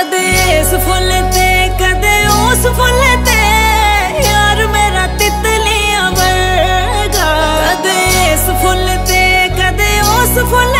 ਕਦੇ ਫੁੱਲ ਤੇ, ਕਦੇ ਉਸ ਫੁੱਲ ਤੇ। ਯਾਰ ਮੇਰਾ ਤਿਤਲੀਆਂ ਵਰਗਾ। ਕਦੇ ਫੁੱਲ ਤੇ, ਕਦੇ ਉਸ ਫੁੱਲ